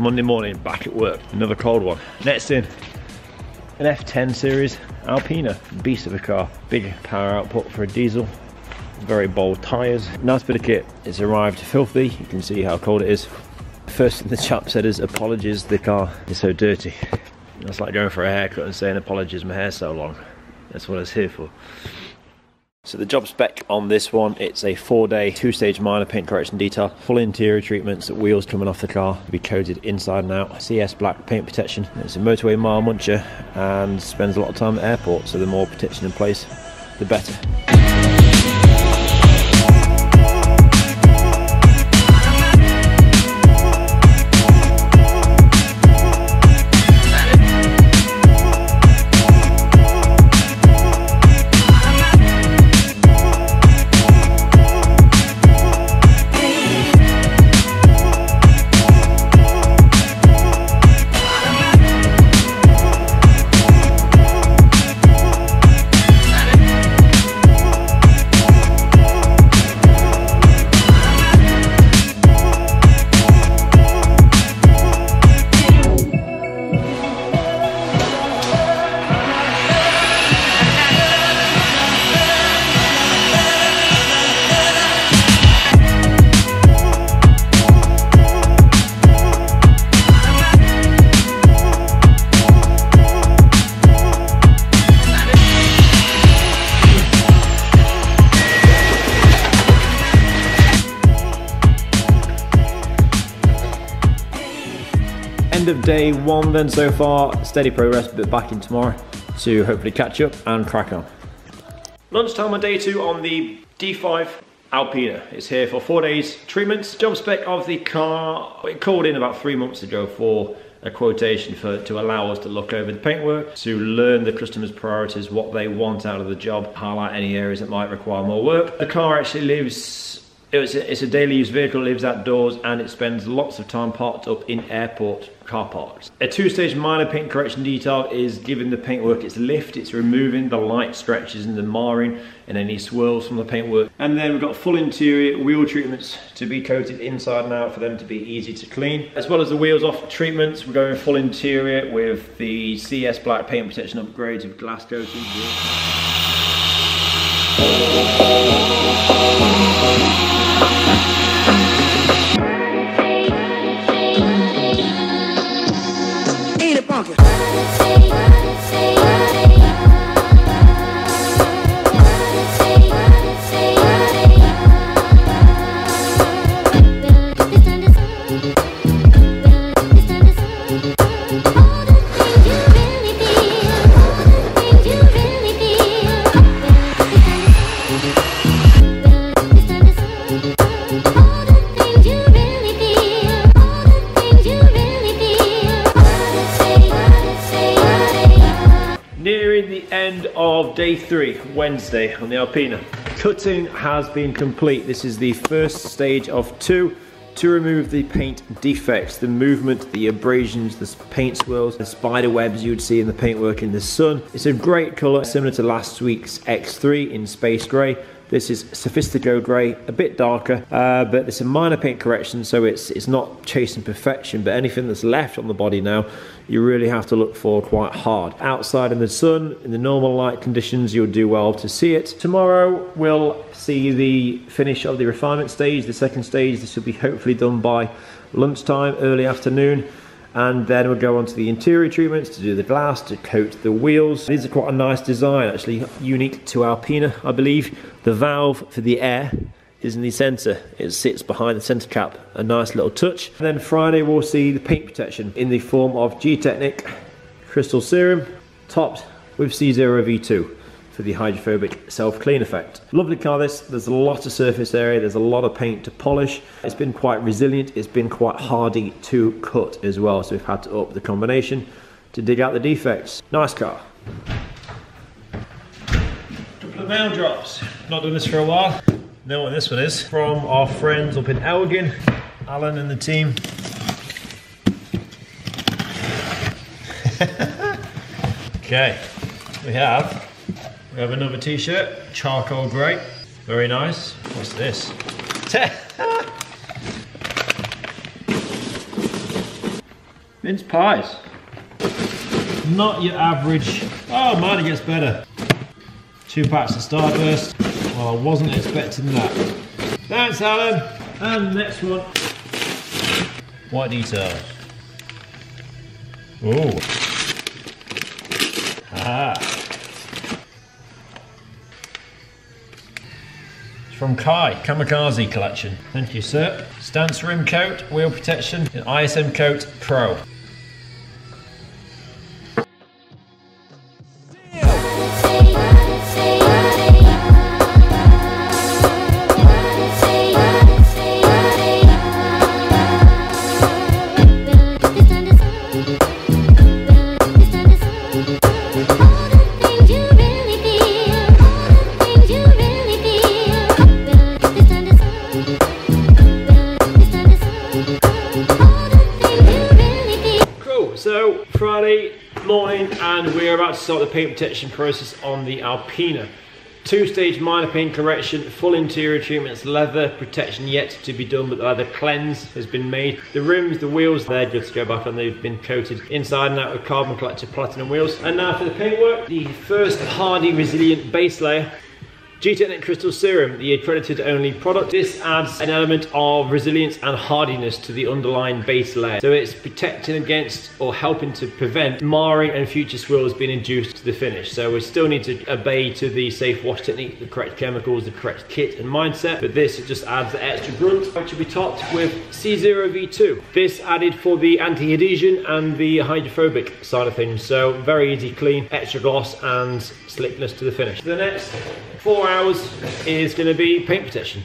Monday morning, back at work. Another cold one. Next in, an F10 series Alpina. Beast of a car. Big power output for a diesel. Very bold tyres. Nice bit of kit. It's arrived filthy. You can see how cold it is. First thing the chap said is apologies, the car is so dirty. That's like going for a haircut and saying apologies, my hair's so long. That's what it's here for. So the job spec on this one, it's a four-day, two-stage minor paint correction detail, full interior treatments, wheels coming off the car, be coated inside and out, CS black paint protection. It's a motorway mile muncher and spends a lot of time at the airport, so the more protection in place, the better. Day one then so far, steady progress, but back in tomorrow to hopefully catch up and crack on. Lunchtime on day two on the D5 Alpina. It's here for four days treatments. Job spec of the car, it called in about three months ago for a quotation for to allow us to look over the paintwork, to learn the customer's priorities, what they want out of the job, highlight any areas that might require more work. The car actually lives it's a, it's a daily use vehicle, lives outdoors, and it spends lots of time parked up in airport car parks. A two-stage minor paint correction detail is giving the paintwork its lift, it's removing the light stretches and the marring and any swirls from the paintwork. And then we've got full interior wheel treatments to be coated inside and out for them to be easy to clean. As well as the wheels off treatments, we're going full interior with the CS black paint protection upgrades with glass coating. Day three, Wednesday on the Alpina. Cutting has been complete. This is the first stage of two to remove the paint defects, the movement, the abrasions, the paint swirls, the spider webs you'd see in the paintwork in the sun. It's a great colour, similar to last week's X3 in space grey. This is Sophistico Grey, a bit darker, uh, but it's a minor paint correction, so it's it's not chasing perfection, but anything that's left on the body now, you really have to look for quite hard. Outside in the sun, in the normal light conditions, you'll do well to see it. Tomorrow, we'll see the finish of the refinement stage, the second stage. This will be hopefully done by lunchtime, early afternoon and then we'll go on to the interior treatments to do the glass, to coat the wheels. These are quite a nice design actually, unique to Alpina I believe. The valve for the air is in the centre, it sits behind the centre cap, a nice little touch. And then Friday we'll see the paint protection in the form of Gtechniq Crystal Serum, topped with C0 V2 for the hydrophobic self-clean effect. Lovely car this, there's a lot of surface area, there's a lot of paint to polish. It's been quite resilient, it's been quite hardy to cut as well, so we've had to up the combination to dig out the defects. Nice car. Of mail drops. Not done this for a while. Know what this one is. From our friends up in Elgin, Alan and the team. okay, we have we have another t-shirt, charcoal grey, very nice. What's this? Mince pies. Not your average. Oh, mine gets better. Two packs of Starburst. Well, I wasn't expecting that. Thanks, Alan. And next one. White details. Oh. Ah. From Kai, Kamikaze Collection. Thank you, sir. Stance rim coat, wheel protection, and ISM coat Pro. So Friday morning and we're about to start the paint protection process on the Alpina. Two-stage minor paint correction, full interior treatments, leather protection yet to be done, but the leather cleanse has been made. The rims, the wheels, they're good to go back and they've been coated inside and out with carbon collective platinum wheels. And now for the paintwork, the first hardy resilient base layer Gtechniq Crystal Serum, the accredited only product. This adds an element of resilience and hardiness to the underlying base layer. So it's protecting against or helping to prevent marring and future swirls being induced to the finish. So we still need to obey to the safe wash technique, the correct chemicals, the correct kit and mindset. But this just adds the extra grunt, which will be topped with C0V2. This added for the anti-adhesion and the hydrophobic side of things. So very easy clean, extra gloss and slickness to the finish. The next four hours is going to be paint protection.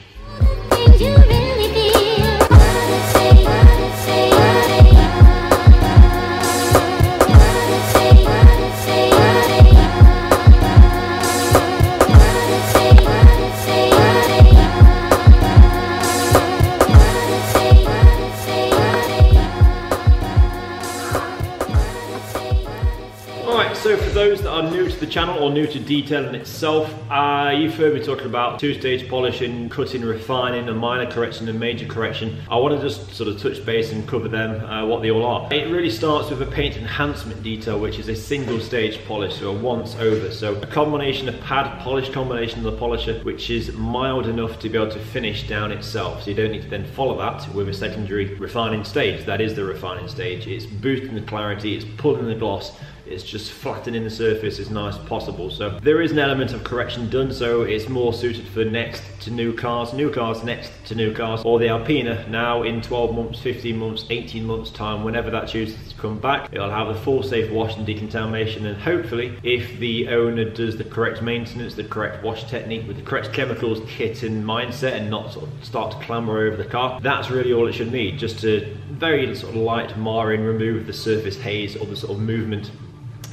Those that are new to the channel or new to detailing itself, uh, you've heard me talking about two-stage polishing, cutting, refining, a minor correction and major correction. I want to just sort of touch base and cover them, uh, what they all are. It really starts with a paint enhancement detail, which is a single stage polish, so a once over. So a combination of pad polish combination of the polisher, which is mild enough to be able to finish down itself. So you don't need to then follow that with a secondary refining stage. That is the refining stage. It's boosting the clarity, it's pulling the gloss, it's just flattening the surface as nice as possible. So there is an element of correction done, so it's more suited for next to new cars, new cars next to new cars, or the Alpina now in 12 months, 15 months, 18 months time, whenever that chooses to come back, it'll have a full safe wash and decontamination and hopefully if the owner does the correct maintenance, the correct wash technique with the correct chemicals, kit and mindset and not sort of start to clamber over the car, that's really all it should need, just to very sort of light marring, remove the surface haze or the sort of movement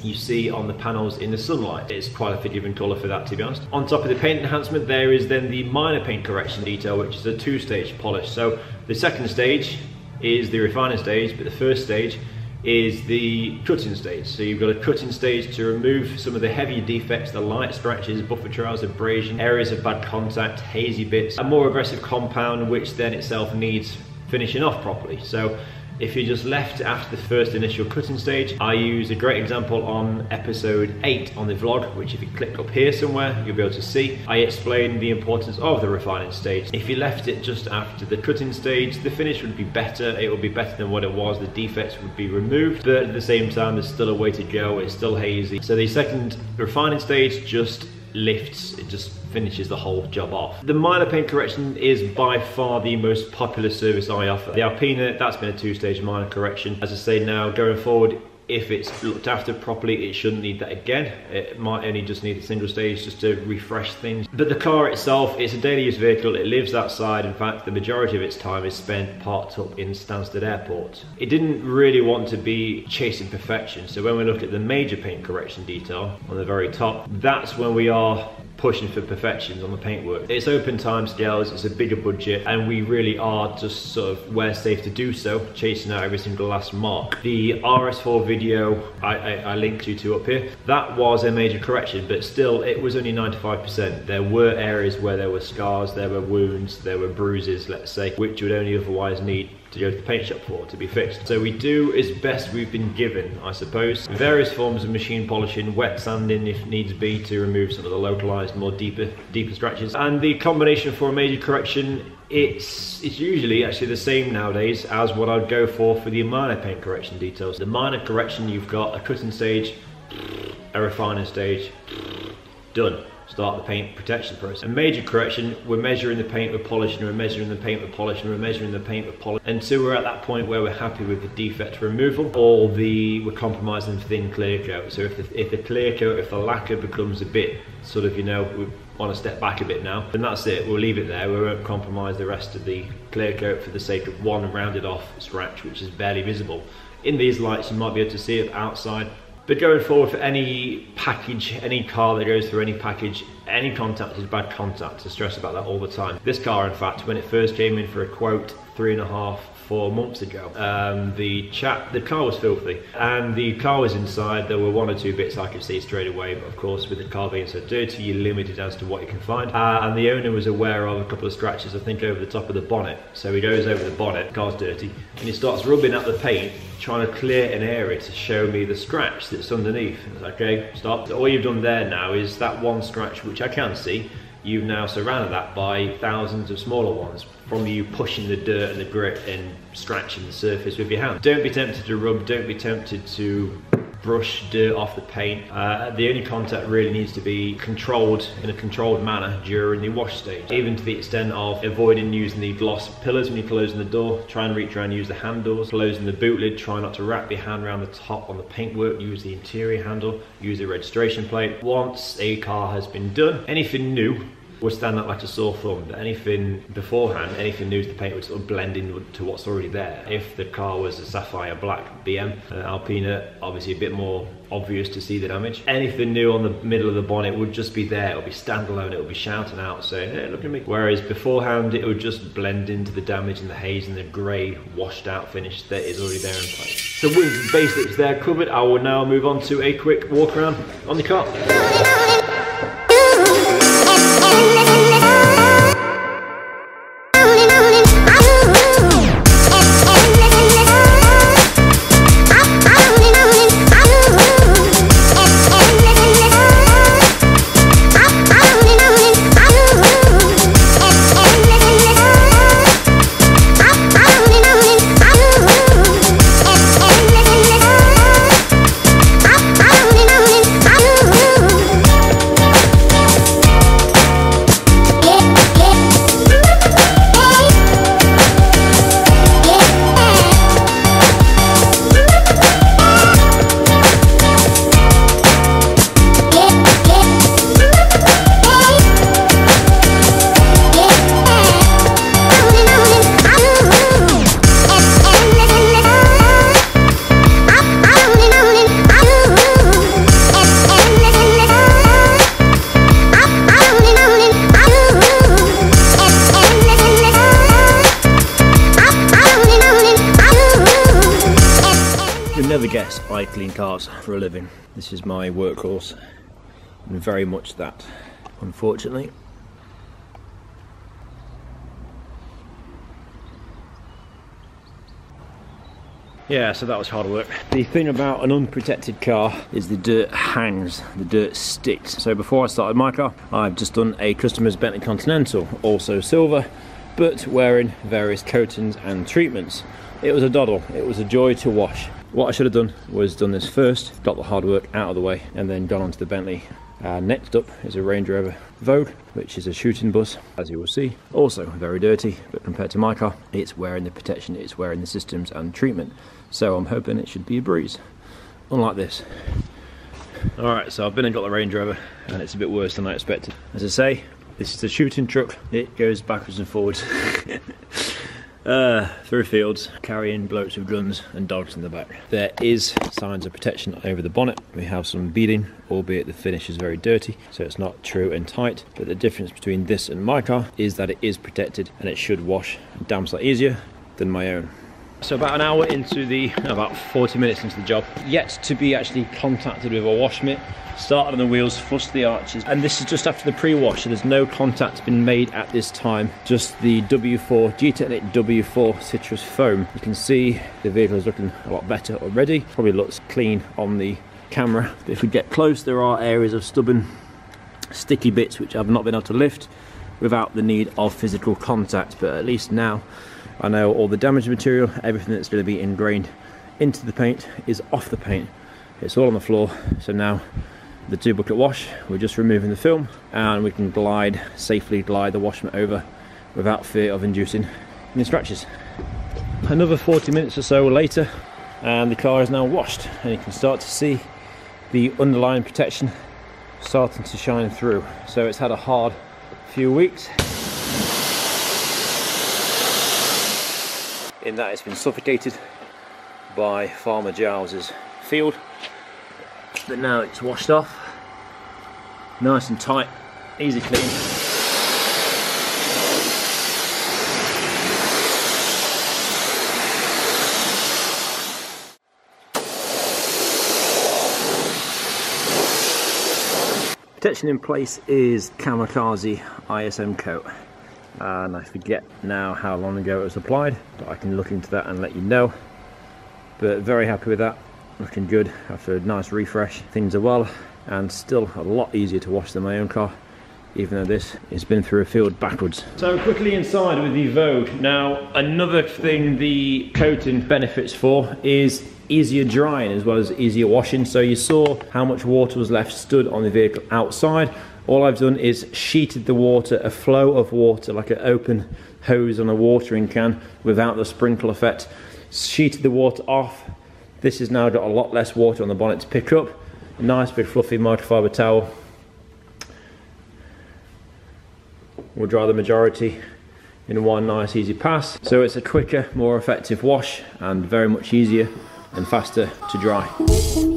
you see on the panels in the sunlight. It's quite a forgiving colour for that to be honest. On top of the paint enhancement there is then the minor paint correction detail which is a two stage polish. So the second stage is the refining stage but the first stage is the cutting stage. So you've got a cutting stage to remove some of the heavier defects, the light scratches, buffer trails, abrasion, areas of bad contact, hazy bits, a more aggressive compound which then itself needs finishing off properly. So if you just left after the first initial cutting stage, I use a great example on episode 8 on the vlog, which if you click up here somewhere, you'll be able to see. I explain the importance of the refining stage. If you left it just after the cutting stage, the finish would be better, it would be better than what it was, the defects would be removed, but at the same time, there's still a way to go, it's still hazy. So the second refining stage just lifts, it just finishes the whole job off. The minor paint correction is by far the most popular service I offer. The Alpina, that's been a two-stage minor correction. As I say now, going forward, if it's looked after properly, it shouldn't need that again. It might only just need a single stage just to refresh things. But the car itself, it's a daily use vehicle. It lives outside. In fact, the majority of its time is spent parked up in Stansted Airport. It didn't really want to be chasing perfection. So when we look at the major paint correction detail on the very top, that's when we are pushing for perfections on the paintwork. It's open time scales, it's a bigger budget, and we really are just sort of where safe to do so, chasing out every single last mark. The RS4 video I, I, I linked you to up here, that was a major correction, but still it was only 95%. There were areas where there were scars, there were wounds, there were bruises, let's say, which would only otherwise need to go to the paint shop for to be fixed. So we do as best we've been given, I suppose. Various forms of machine polishing, wet sanding if needs be to remove some of the localized, more deeper, deeper scratches. And the combination for a major correction, it's it's usually actually the same nowadays as what I'd go for for the minor paint correction details. The minor correction, you've got a cutting stage, a refining stage, done start the paint protection process. A major correction, we're measuring the paint, we're polishing, we're measuring the paint, we're polishing, we're measuring the paint, we're polishing, until we're at that point where we're happy with the defect removal, or the we're compromising thin clear coat. So if the, if the clear coat, if the lacquer becomes a bit sort of, you know, we want to step back a bit now, then that's it, we'll leave it there, we won't compromise the rest of the clear coat for the sake of one rounded off scratch, which is barely visible. In these lights, you might be able to see it outside, but going forward for any package, any car that goes through any package, any contact is bad contact. I stress about that all the time. This car, in fact, when it first came in for a quote three and a half, four months ago. Um, the chap, the car was filthy, and the car was inside. There were one or two bits I could see straight away, but of course, with the car being so dirty, you're limited as to what you can find. Uh, and the owner was aware of a couple of scratches, I think, over the top of the bonnet. So he goes over the bonnet, car's dirty, and he starts rubbing at the paint, trying to clear an area to show me the scratch that's underneath. Like, okay, stop. All you've done there now is that one scratch, which I can see you've now surrounded that by thousands of smaller ones from you pushing the dirt and the grit and scratching the surface with your hand. Don't be tempted to rub, don't be tempted to brush dirt off the paint. Uh, the only contact really needs to be controlled in a controlled manner during the wash stage, even to the extent of avoiding using the gloss pillars when you're closing the door. Try and reach around, use the handles. Closing the boot lid, try not to wrap your hand around the top on the paintwork. Use the interior handle, use the registration plate. Once a car has been done, anything new would stand out like a sore thumb. But anything beforehand, anything new to the paint would sort of blend in to what's already there. If the car was a sapphire black BM uh, Alpina, obviously a bit more obvious to see the damage. Anything new on the middle of the bonnet would just be there. It would be standalone. It would be shouting out saying, "Hey, look at me." Whereas beforehand, it would just blend into the damage and the haze and the grey washed out finish that is already there in place. So with basics there covered, I will now move on to a quick walk around on the car. Clean cars for a living. This is my workhorse, and very much that, unfortunately. Yeah, so that was hard work. The thing about an unprotected car is the dirt hangs, the dirt sticks. So before I started my car, I've just done a customer's Bentley Continental, also silver, but wearing various coatings and treatments. It was a doddle, it was a joy to wash. What I should have done was done this first, got the hard work out of the way, and then gone on to the Bentley. Uh, next up is a Range Rover Vogue, which is a shooting bus, as you will see. Also very dirty, but compared to my car, it's wearing the protection, it's wearing the systems and treatment. So I'm hoping it should be a breeze, unlike this. Alright, so I've been and got the Range Rover, and it's a bit worse than I expected. As I say, this is a shooting truck, it goes backwards and forwards. uh, through fields, carrying blokes with guns and dogs in the back. There is signs of protection over the bonnet. We have some beading, albeit the finish is very dirty, so it's not true and tight. But the difference between this and my car is that it is protected and it should wash damn sight easier than my own. So about an hour into the, about 40 minutes into the job, yet to be actually contacted with a wash mitt. Started on the wheels, flushed the arches, and this is just after the pre-wash, so there's no contact been made at this time. Just the W4, Gtechniq W4 citrus foam. You can see the vehicle is looking a lot better already. Probably looks clean on the camera. But if we get close, there are areas of stubborn, sticky bits which I've not been able to lift without the need of physical contact. But at least now I know all the damaged material, everything that's going to be ingrained into the paint is off the paint. It's all on the floor. So now the two bucket wash, we're just removing the film and we can glide, safely glide the wash mitt over without fear of inducing any scratches. Another 40 minutes or so later and the car is now washed and you can start to see the underlying protection starting to shine through. So it's had a hard few weeks. In that it's been suffocated by Farmer Giles's field but now it's washed off. Nice and tight easy clean. Protection in place is Kamikaze ISM coat. And I forget now how long ago it was applied but I can look into that and let you know. But very happy with that looking good after a nice refresh things are well and still a lot easier to wash than my own car even though this has been through a field backwards. So quickly inside with the Vogue. Now another thing the coating benefits for is easier drying as well as easier washing. So you saw how much water was left stood on the vehicle outside. All I've done is sheeted the water, a flow of water like an open hose on a watering can without the sprinkle effect. Sheeted the water off, this has now got a lot less water on the bonnet to pick up. Nice big fluffy microfiber towel. We'll dry the majority in one nice easy pass. So it's a quicker, more effective wash and very much easier and faster to dry.